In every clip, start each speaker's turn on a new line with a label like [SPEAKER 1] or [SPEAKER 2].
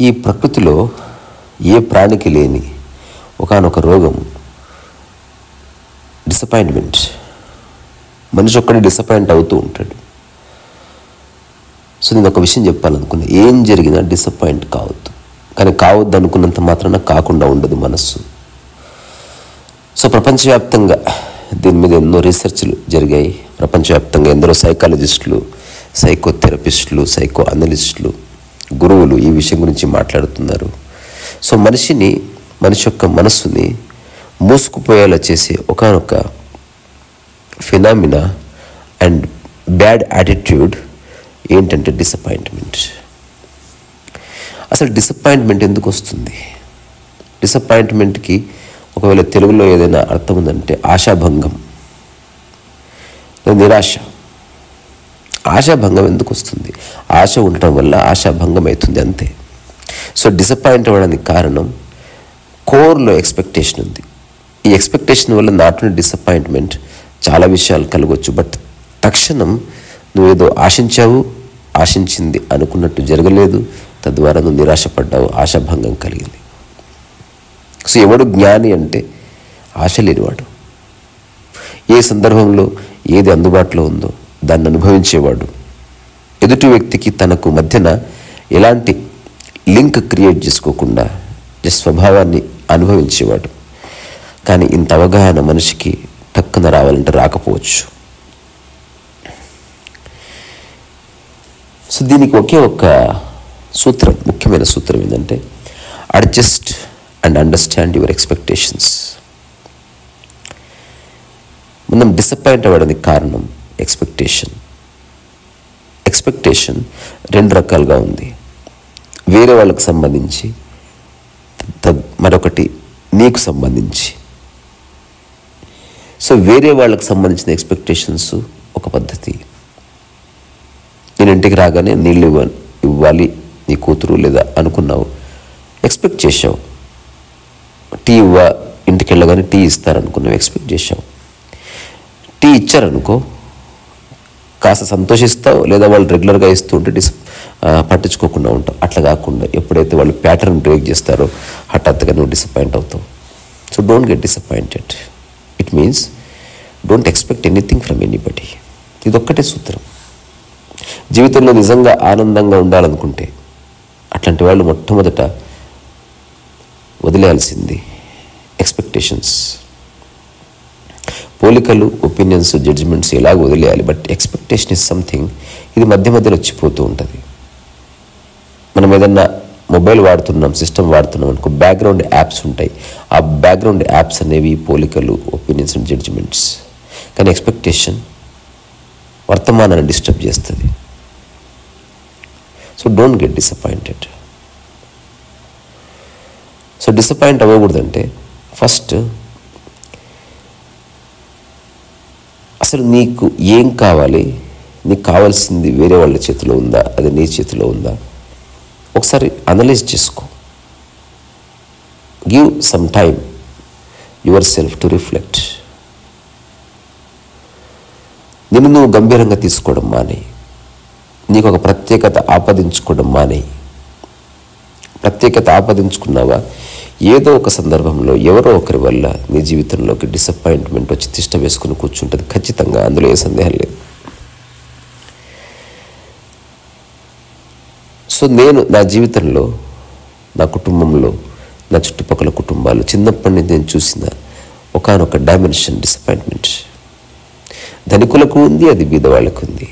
[SPEAKER 1] ఈ ప్రకృతిలో ఏ ప్రాణికి లేని ఒకానొక రోగం డిసప్పాయింట్మెంట్ మనిషి ఒక్కడే డిసప్పాయింట్ అవుతూ ఉంటాడు. సో నేను ఒక విషయం చెప్పాలనుకున్నా ఏం జరిగినా డిసప్పాయింట్ కావద్దు. కానీ కావద్దు అనుకున్నంత మాత్రాన కాకుండా ఉండదు మనస్సు. సో ప్రపంచవ్యాప్తంగా దీని మీద ఎన్నో రీసెర్చ్లు జరిగాయి. ప్రపంచవ్యాప్తంగా ఎందరో సైకాలజిస్టులు సైకో థెరపిస్టులు సైకో అనలిస్టులు గురువులు ఈ విషయం గురించి మాట్లాడుతున్నారు. సో మనిషిని మనిషి యొక్క మనస్సుని మూసుకుపోయేలా చేసే ఒకనొక ఫినామినా అండ్ బ్యాడ్ యాటిట్యూడ్ ఏంటంటే డిసప్పాయింట్మెంట్. అసలు డిసప్పాయింట్మెంట్ ఎందుకు వస్తుంది? డిసప్పాయింట్మెంట్కి ఒకవేళ తెలుగులో ఏదైనా అర్థం ఉందంటే ఆశాభంగం. నిరాశ. ఆశాభంగం ఎందుకు వస్తుంది? ఆశ ఉండటం వల్ల ఆశాభంగం అవుతుంది అంతే. సో డిసప్పాయింట్ అవ్వడానికి కారణం కోర్లో ఎక్స్పెక్టేషన్ ఉంది. ఈ ఎక్స్పెక్టేషన్ వల్ల నాట్ ఓన్లీ డిసప్పాయింట్మెంట్ చాలా విషయాలు కలగవచ్చు బట్ తక్షణం నువ్వేదో ఆశించావు ఆశించింది అనుకున్నట్టు జరగలేదు తద్వారా నువ్వు నిరాశపడ్డావు ఆశాభంగం కలిగింది. సో ఎవడు జ్ఞాని అంటే ఆశ లేనివాడు. ఏ సందర్భంలో ఏది అందుబాటులో ఉందో దాన్ని అనుభవించేవాడు. ఎదుటి వ్యక్తికి తనకు మధ్యన ఎలాంటి లింక్ క్రియేట్ చేసుకోకుండా జస్ట్ స్వభావాన్ని అనుభవించేవాడు. కానీ ఇంత అవగాహన మనిషికి టక్కున రావాలంటే రాకపోవచ్చు. సో దీనికి ఒకే ఒక్క సూత్రం ముఖ్యమైన సూత్రం ఏంటంటే adjust and understand your expectations మనం డిసప్పాయింట్ అవ్వడానికి కారణం ఎక్స్పెక్టేషన్ ఎక్స్పెక్టేషన్ రెండు రకాలుగా ఉంది. వేరే వాళ్ళకి సంబంధించి మరొకటి నీకు సంబంధించి. సో వేరే వాళ్ళకి సంబంధించిన ఎక్స్పెక్టేషన్స్ ఒక పద్ధతి. నేను ఇంటికి రాగానే నీళ్ళు ఇవ్వాలి నీ కూతురు లేదా అనుకున్నావు ఎక్స్పెక్ట్ చేసావు టీ ఇవ్వ ఇంటికి వెళ్ళగానే టీ ఇస్తారనుకున్నావు ఎక్స్పెక్ట్ చేసావు టీ ఇచ్చారనుకో కాస్త సంతోషిస్తావు లేదా వాళ్ళు రెగ్యులర్గా ఇస్తుంటే డిస్ పట్టించుకోకుండా ఉంటావు. అట్లా కాకుండా ఎప్పుడైతే వాళ్ళు ప్యాటర్న్ బ్రేక్ చేస్తారో హఠాత్తుగా నువ్వు డిసప్పాయింట్ అవుతావు. So don't get disappointed it means don't expect anything from anybody ఇదొక్కటే సూత్రం. జీవితంలో నిజంగా ఆనందంగా ఉండాలనుకుంటే అట్లాంటి వాళ్ళు మొట్టమొదట వదిలేయాల్సింది. ఎక్స్పెక్టేషన్స్ పోలికలు ఒపీనియన్స్ జడ్జిమెంట్స్ ఎలాగ వదిలేయాలి. బట్ ఎక్స్పెక్టేషన్ ఇస్ సంథింగ్ ఇది మధ్య మధ్యలో వచ్చిపోతూ ఉంటుంది. మనం ఏదన్నా మొబైల్ వాడుతున్నాం సిస్టమ్ వాడుతున్నాం అనుకో బ్యాక్గ్రౌండ్ యాప్స్ ఉంటాయి. ఆ బ్యాక్గ్రౌండ్ యాప్స్ అనేవి పోలికలు ఒపీనియన్స్ అండ్ జడ్జిమెంట్స్ కానీ ఎక్స్పెక్టేషన్ వర్తమానాన్ని డిస్టర్బ్ చేస్తుంది. So don't get disappointed so disappoint అవ్వకూడదంటే first అసలు నీకు ఏం కావాలి? నీకు కావాల్సింది వేరే వాళ్ళ చేతిలో ఉందా? అది నీ చేతిలో ఉందా? ఒకసారి అనలైజ్ చేసుకో. Give some time yourself to reflect నిన్ను నువ్వు గంభీరంగా తీసుకోవడం మానే. నీకు ఒక ప్రత్యేకత ఆపాదించుకోవడం మానేయి ప్రత్యేకత ఆపాదించుకున్నావా? ఏదో ఒక సందర్భంలో ఎవరో ఒకరి వల్ల నీ జీవితంలోకి డిసప్పాయింట్మెంట్ వచ్చి తిష్ట వేసుకుని కూర్చుంటుంది. ఖచ్చితంగా అందులో ఏ సందేహం లేదు. సో నేను నా జీవితంలో నా కుటుంబంలో నా చుట్టుపక్కల కుటుంబాలు చిన్నప్పటి నుంచి నేను చూసిన ఒకనొక డైమెన్షన్ డిసప్పాయింట్మెంట్ ధనికులకు ఉంది అది బీదవాళ్ళకు ఉంది.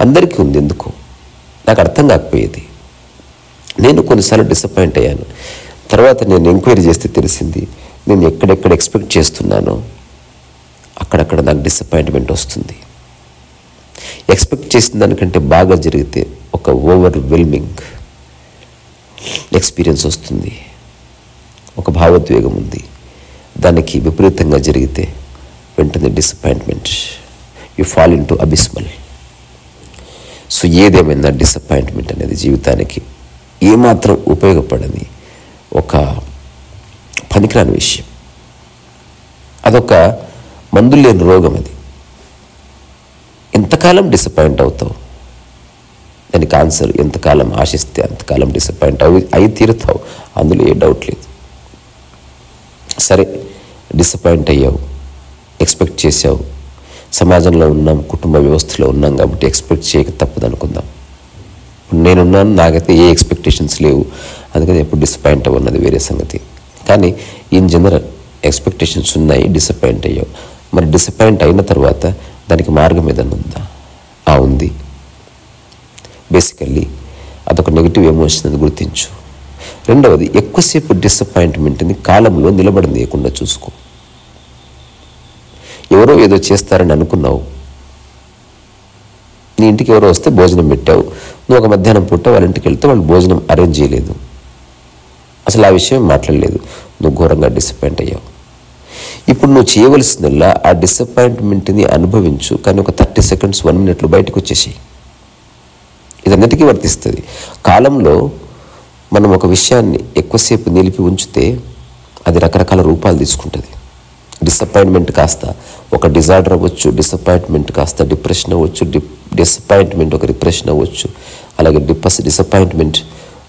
[SPEAKER 1] అందరికీ ఉంది ఎందుకు? నాకు అర్థం కాకపోయేది. నేను కొన్నిసార్లు డిసప్పాయింట్ అయ్యాను. తర్వాత నేను ఎంక్వైరీ చేస్తే తెలిసింది నేను ఎక్కడెక్కడ ఎక్స్పెక్ట్ చేస్తున్నానో అక్కడక్కడ నాకు డిసప్పాయింట్మెంట్ వస్తుంది. ఎక్స్పెక్ట్ చేసిన దానికంటే బాగా జరిగితే ఒక ఓవర్వెల్మింగ్ ఎక్స్పీరియన్స్ వస్తుంది. ఒక భావోద్వేగం ఉంది. దానికి విపరీతంగా జరిగితే వెంటనే disappointment you fall into abysmal so ఏదేమైనా డిసప్పాయింట్మెంట్ అనేది జీవితానికి ఏమాత్రం ఉపయోగపడని ఒక పనికిరాని విషయం. అదొక మందులు లేని రోగం అది. ఎంతకాలం డిసప్పాయింట్ అవుతావు. దానికి ఆన్సర్ ఎంతకాలం ఆశిస్తే అంతకాలం డిసప్పాయింట్ అవి అయి తీరుతావు. అందులో ఏ డౌట్ లేదు. సరే డిసప్పాయింట్ అయ్యావు. ఎక్స్పెక్ట్ చేసావు సమాజంలో ఉన్నాం కుటుంబ వ్యవస్థలో ఉన్నాం కాబట్టి ఎక్స్పెక్ట్ చేయక తప్పదనుకుందాం. ఇప్పుడు నేనున్నాను నాకైతే ఏ ఎక్స్పెక్టేషన్స్ లేవు. అందుకని ఎప్పుడు డిసప్పాయింట్ అవ్వన్నది వేరే సంగతి. కానీ ఇన్ జనరల్ ఎక్స్పెక్టేషన్స్ ఉన్నాయి డిసప్పాయింట్ అయ్యావు. మరి డిసప్పాయింట్ అయిన తర్వాత దానికి మార్గం ఏదైనా ఉందా? ఆ ఉంది. బేసికల్లీ అదొక నెగిటివ్ ఎమోషన్ అని గుర్తించు. రెండవది ఎక్కువసేపు డిసప్పాయింట్మెంట్ని కాలంలో నిలబడనీయకుండా చూసుకో. ఎవరో ఏదో చేస్తారని అనుకున్నావు నీ ఇంటికి ఎవరో వస్తే భోజనం పెట్టావు. నువ్వు ఒక మధ్యాహ్నం పూట వాళ్ళ ఇంటికి వెళ్తే వాళ్ళు భోజనం అరేంజ్ చేయలేదు. అసలు ఆ విషయం మాట్లాడలేదు. నువ్వు ఘోరంగా డిసప్పాయింట్ అయ్యావు. ఇప్పుడు నువ్వు చేయవలసిందల్లా ఆ డిసప్పాయింట్మెంట్ని అనుభవించు. కానీ ఒక థర్టీ సెకండ్స్ వన్ మినిట్లో బయటకు వచ్చేసి ఇదన్నిటికీ వర్తిస్తుంది. కాలంలో మనం ఒక విషయాన్ని ఎక్కువసేపు నిలిపి ఉంచితే అది రకరకాల రూపాలు తీసుకుంటుంది. డిసప్పాయింట్మెంట్ కాస్త ఒక డిజార్డర్ అవ్వచ్చు డిసప్పాయింట్మెంట్ కాస్త డిప్రెషన్ అవ్వచ్చు డిప్ డిసప్పాయింట్మెంట్ ఒక రిప్రెషన్ అవ్వచ్చు. అలాగే డిపస్ డిసప్పాయింట్మెంట్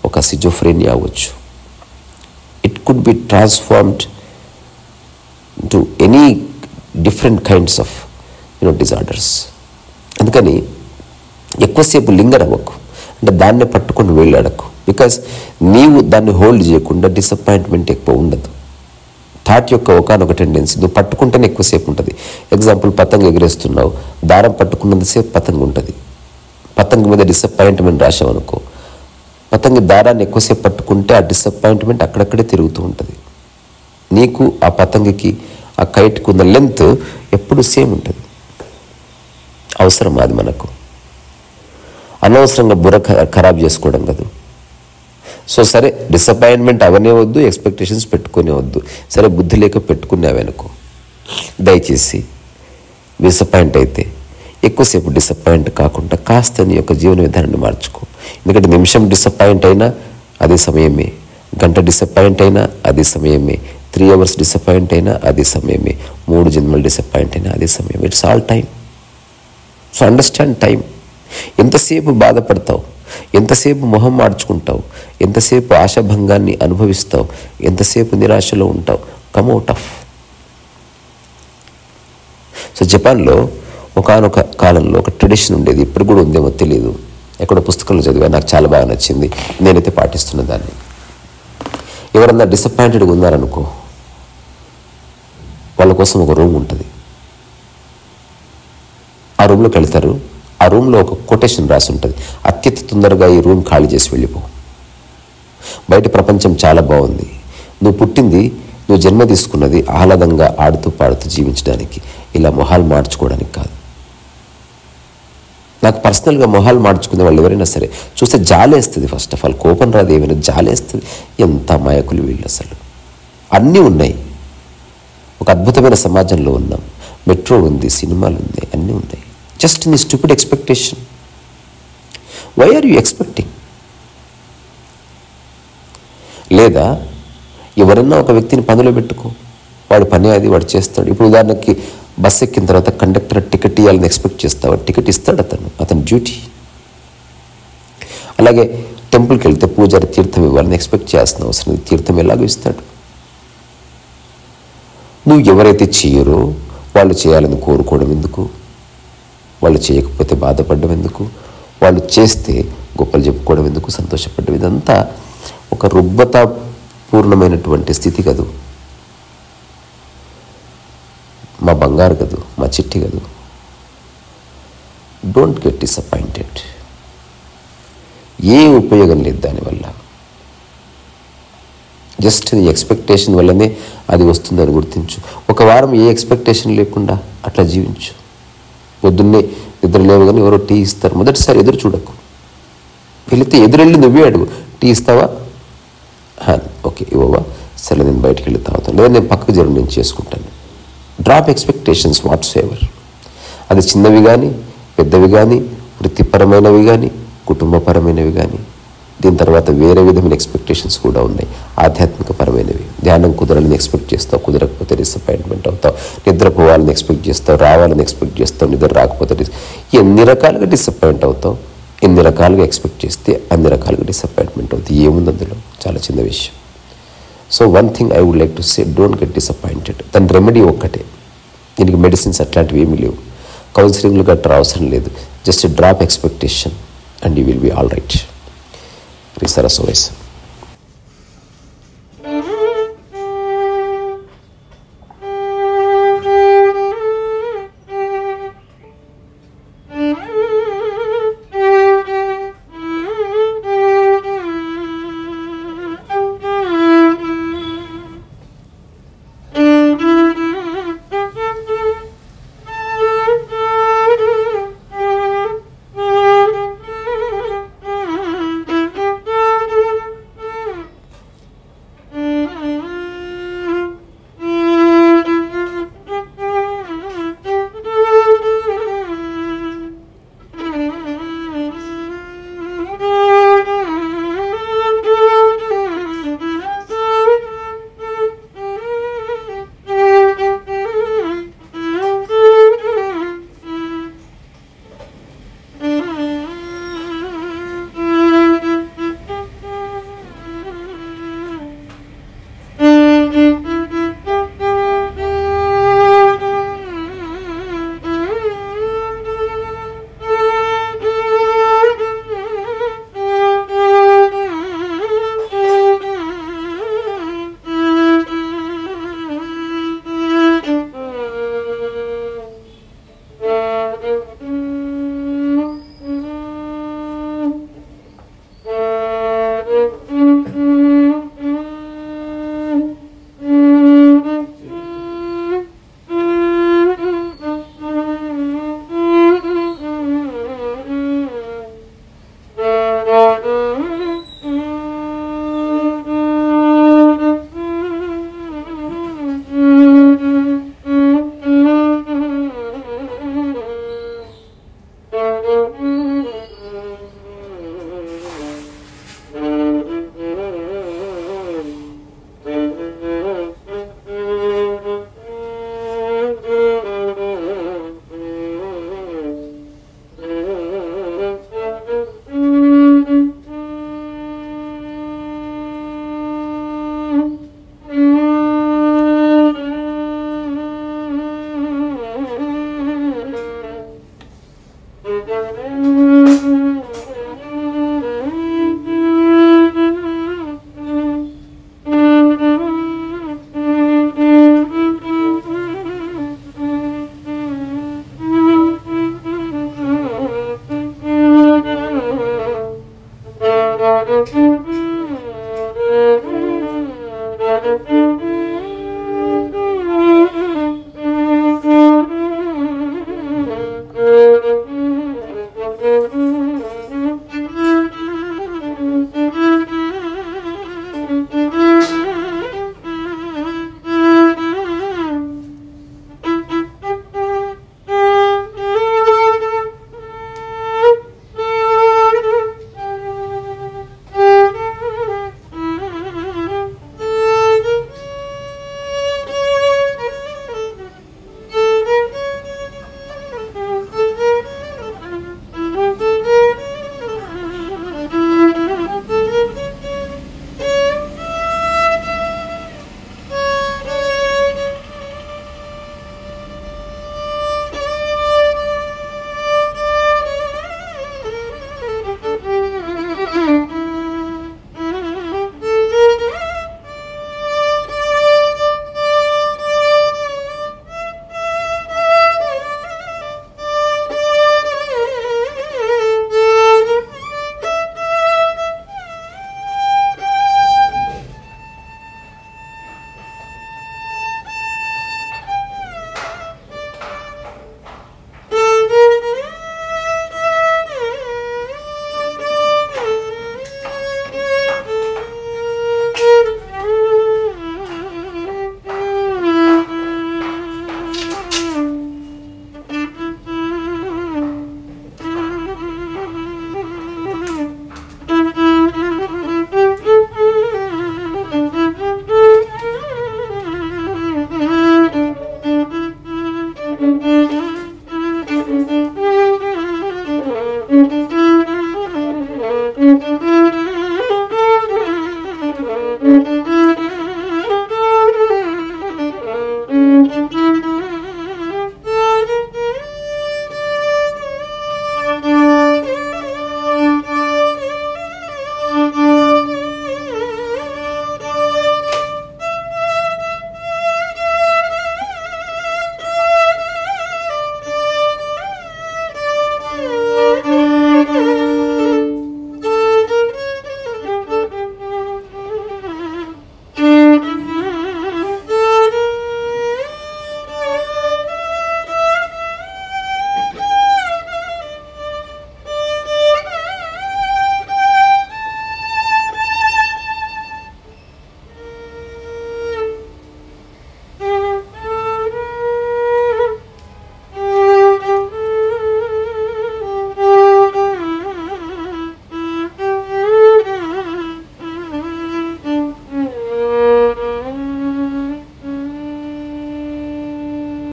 [SPEAKER 1] ఒక సిజోఫ్రేనియా అవ్వచ్చు. It could be transformed to any different kinds of you know disorders అందుకని ఎక్కువసేపు లింగర్ అవ్వకు అంటే దాన్నే పట్టుకొని వెళ్ళాడకు. బికాస్ నీవు దాన్ని హోల్డ్ చేయకుండా డిసప్పాయింట్మెంట్ ఎక్కువ ఉండదు. థాట్ యొక్క ఒకనొక టెండెన్సీ. నువ్వు పట్టుకుంటేనే ఎక్కువసేపు ఉంటుంది. ఎగ్జాంపుల్ పతంగ ఎగిరేస్తున్నావు. దారం పట్టుకున్నంతసేపు పతంగ ఉంటుంది. పతంగ మీద డిసప్పాయింట్మెంట్ రాసావు అనుకో పతంగి దారాన్ని ఎక్కువసేపు పట్టుకుంటే ఆ డిసప్పాయింట్మెంట్ అక్కడక్కడే తిరుగుతూ ఉంటుంది. నీకు ఆ పతంగికి ఆ కైట్కు ఉన్న లెంత్ ఎప్పుడు సేమ్ ఉంటుంది. అవసరం అది మనకు. అనవసరంగా బుర్ర ఖ- ఖరాబ్ చేసుకోవడం కదా. సో సరే డిసప్పాయింట్మెంట్ అవనే వద్దు ఎక్స్పెక్టేషన్స్ పెట్టుకునే వద్దు. సరే బుద్ధి లేక పెట్టుకునేవనుకో దయచేసి డిసప్పాయింట్ అయితే ఎక్కువసేపు డిసప్పాయింట్ కాకుండా కాస్త నీ యొక్క జీవన విధానాన్ని మార్చుకో. ఎందుకంటే నిమిషం డిసప్పాయింట్ అయినా అదే సమయమే. గంట డిసప్పాయింట్ అయినా అదే సమయమే. త్రీ అవర్స్ డిసప్పాయింట్ అయినా అదే సమయమే. మూడు జన్మలు డిసప్పాయింట్ అయినా అదే సమయం it's all time so understand time ఎంతసేపు బాధపడతావు? ఎంతసేపు మొహం మార్చుకుంటావు? ఎంతసేపు ఆశాభంగాన్ని అనుభవిస్తావు? ఎంతసేపు నిరాశలో ఉంటావు? కమౌట్ ఆఫ్ సో జపాన్లో ఒకానొక కాలంలో ఒక ట్రెడిషన్ ఉండేది. ఇప్పుడు కూడా ఉందేమో తెలియదు ఎక్కడో పుస్తకంలో చదివా. నాకు చాలా బాగా నచ్చింది. నేనైతే పాటిస్తున్న దాన్ని. ఎవరన్నా డిసప్పాయింటెడ్గా ఉన్నారనుకో వాళ్ళ కోసం ఒక రూమ్ ఉంటుంది. ఆ రూమ్లోకి వెళ్తారు. ఆ రూమ్లో ఒక కొటేషన్ రాసి ఉంటుంది అత్యంత తొందరగా ఈ రూమ్ ఖాళీ చేసి వెళ్ళిపో. బయట ప్రపంచం చాలా బాగుంది. నువ్వు పుట్టింది నువ్వు జన్మ తీసుకున్నది ఆహ్లాదంగా ఆడుతూ పాడుతూ జీవించడానికి. ఇలా మొహాలు మార్చుకోవడానికి కాదు. నాకు పర్సనల్గా మొహాలు మార్చుకునే వాళ్ళు ఎవరైనా సరే చూస్తే జాలేస్తుంది ఫస్ట్ ఆఫ్ ఆల్. కోపం రాదు ఏమైనా జాలేస్తుంది. ఎంత మాయకులు వీళ్ళు అసలు. అన్నీ ఉన్నాయి. ఒక అద్భుతమైన సమాజంలో ఉన్నాం. మెట్రో ఉంది సినిమాలు ఉన్నాయి అన్నీ ఉన్నాయి. జస్ట్ నీ stupid expectation why are you expecting లేదా ఎవరన్నా ఒక వ్యక్తిని పనిలో పెట్టుకో. వాడు పని అది వాడు చేస్తాడు. ఇప్పుడు ఉదాహరణకి బస్సు ఎక్కిన తర్వాత కండక్టర్ టికెట్ ఇవ్వాలని ఎక్స్పెక్ట్ చేస్తావు? టికెట్ ఇస్తాడు అతను అతని డ్యూటీ. అలాగే టెంపుల్కి వెళ్తే పూజారి తీర్థం ఇవ్వాలని ఎక్స్పెక్ట్ చేయాల్సిన అవసరం తీర్థం ఎలాగో ఇస్తాడు. నువ్వు ఎవరైతే చేయరో వాళ్ళు చేయాలని కోరుకోవడం ఎందుకు? వాళ్ళు చేయకపోతే బాధపడడం ఎందుకు? వాళ్ళు చేస్తే గొప్పలు చెప్పుకోవడం ఎందుకు? సంతోషపడడం ఇదంతా ఒక రుగ్మతాపూర్ణమైనటువంటి స్థితి కదూ. మా బంగారు కదూ మా చిట్టి కదూ. డోంట్ గెట్ డిసప్పాయింటెడ్ ఏ ఉపయోగం లేదు దానివల్ల జస్ట్ నీ ఎక్స్పెక్టేషన్ వల్లనే అది వస్తుందని గుర్తించు. ఒక వారం ఏ ఎక్స్పెక్టేషన్ లేకుండా అట్లా జీవించు. పొద్దున్నే నిద్ర లేవగానే ఎవరో టీ ఇస్తారు. మొదటిసారి ఎదురు చూడకు. వెళితే ఎదురెళ్ళి నువ్వే అడుగు. టీ ఇస్తావా? ఓకే ఇవ్వవా? సరే నేను బయటికి వెళ్ళి తాగుతాను. లేదా నేను పక్కకు జరుగు నేను చేసుకుంటాను. డ్రాప్ ఎక్స్పెక్టేషన్స్ వాట్స్ ఎవర్ అది చిన్నవి కానీ పెద్దవి కానీ వృత్తిపరమైనవి కానీ కుటుంబపరమైనవి కానీ దీని తర్వాత వేరే విధమైన ఎక్స్పెక్టేషన్స్ కూడా ఉన్నాయి. ఆధ్యాత్మిక పరమైనవి. ధ్యానం కుదరాలని ఎక్స్పెక్ట్ చేస్తావు కుదరకపోతే డిసప్పాయింట్మెంట్ అవుతావు. నిద్రపోవాలని ఎక్స్పెక్ట్ చేస్తావు రావాలని ఎక్స్పెక్ట్ చేస్తావు నిద్ర రాకపోతే ఎన్ని రకాలుగా డిసప్పాయింట్ అవుతావు? ఎన్ని రకాలుగా ఎక్స్పెక్ట్ చేస్తే అన్ని రకాలుగా డిసప్పాయింట్మెంట్ అవుతుంది ఏముంది అందులో? చాలా చిన్న విషయం. So one thing I would like to say don't get disappointed దాని రెమెడీ ఒక్కటే. దీనికి మెడిసిన్స్ అట్లాంటివి ఏమీ లేవు. కౌన్సిలింగ్లు గట్రా అవసరం లేదు. Just drop expectation and you will be all right Cristara Solis.